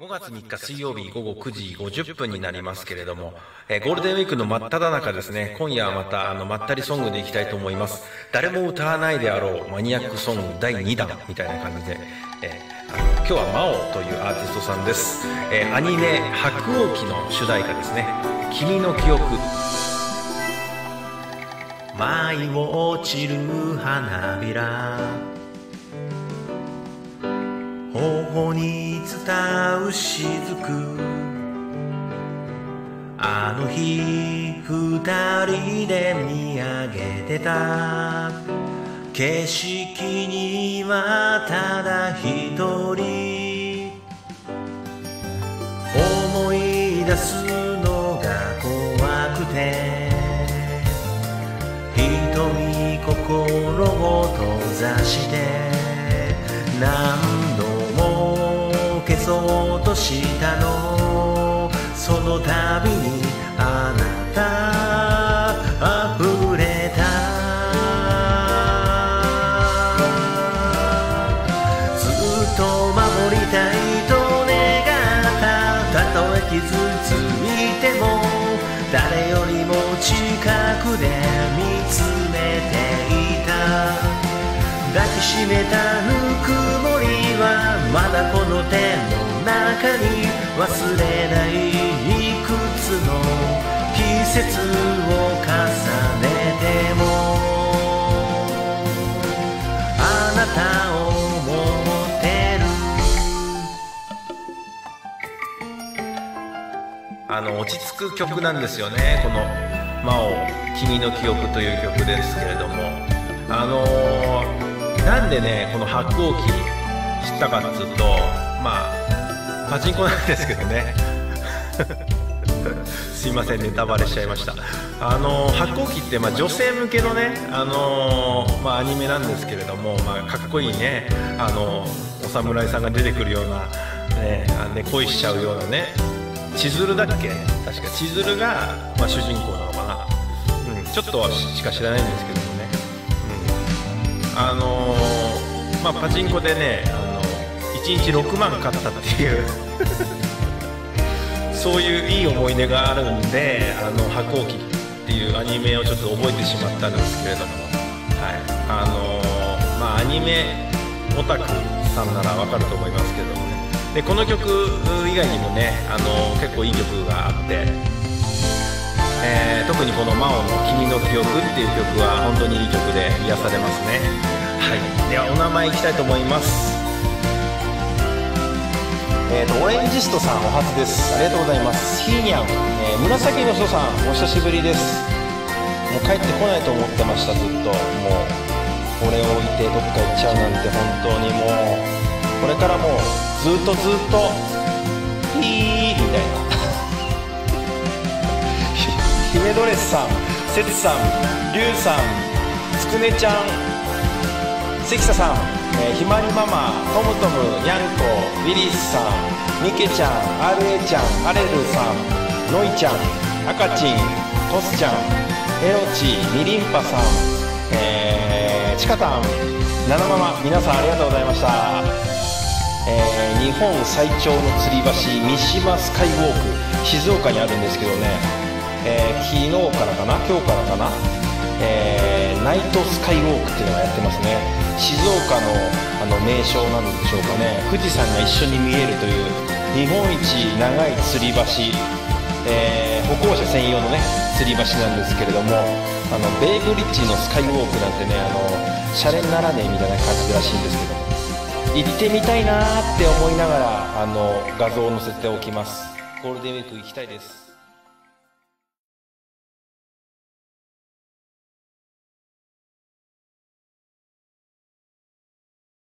5月3日水曜日午後9時50分になりますけれども、えー、ゴールデンウィークの真っ只中ですね、今夜はまたあのまったりソングでいきたいと思います。誰も歌わないであろうマニアックソング第2弾みたいな感じで、えー、あの今日はマオというアーティストさんです。えー、アニメ白鸚記の主題歌ですね、君の記憶。舞い落ちる花びら頬に伝う雫。あの日二人で見上げてた。景色にはただ一人。思い出すのが怖くて。瞳心を閉ざして。何したの？その度にあなた溢れた。ずっと守りたいと願った。たとえ傷ついても誰よりも近くで見つめていた。抱きしめたぬくもりはまだこの手の中に忘れないいくつの季節を重ねてもあなたを思ってるあの落ち着く曲なんですよね。この「魔王君の記憶」という曲ですけれども。あのー、なんでねこの白鸚記知ったかっつうとまあパチンコなんですけどね。すいませんネタバレしちゃいました。あの発光器ってまあ女性向けのねあのまあアニメなんですけれどもまあかっこいいねあのお侍さんが出てくるようなねあね恋しちゃうようなね千鶴だっけ？確か千鶴が、まあ、主人公なのかな、うん、ちょっとしか知らないんですけどもね、うん、あのまあパチンコでね1日6万買ったっていう。そういういい思い出があるんで「あの白鸚記」っていうアニメをちょっと覚えてしまったんですけれども。はい。あのー、まあアニメオタクさんならわかると思いますけどもね。でこの曲以外にもね、あのー、結構いい曲があって、えー、特にこの「真央の君の記憶」っていう曲は本当にいい曲で癒されますね。はい。ではお名前いきたいと思います。えーと、オレンジストさんお初です。ありがとうございます。ヒーニャン、えー、紫の人さんお久しぶりです。もう帰ってこないと思ってましたずっと。もう俺を置いてどっか行っちゃうなんて本当にもうこれからもうずっとずっとヒーみたいな。姫ドレスさんせつさんりゅうさんつくねちゃん関田さんえー、ひまりママトムトムにゃんこウィリスさんみけちゃん RA ちゃんアレルさんのいちゃんあかちんトスちゃんエロチみりんぱさんえー、ちかたんななママ皆さんありがとうございました。えー、日本最長の吊り橋三島スカイウォーク静岡にあるんですけどね、えー、昨日からかな？今日からかな、えー、ナイトスカイウォークっていうのがやってますね。静岡のあの名称なんでしょうかね。富士山が一緒に見えるという日本一長い吊り橋、えー、歩行者専用のね吊り橋なんですけれどもあのベイブリッジのスカイウォークなんてねあのシャレにならねえみたいな感じらしいんですけど行ってみたいなって思いながらあの画像を載せておきます。ゴールデンウィーク行きたいです。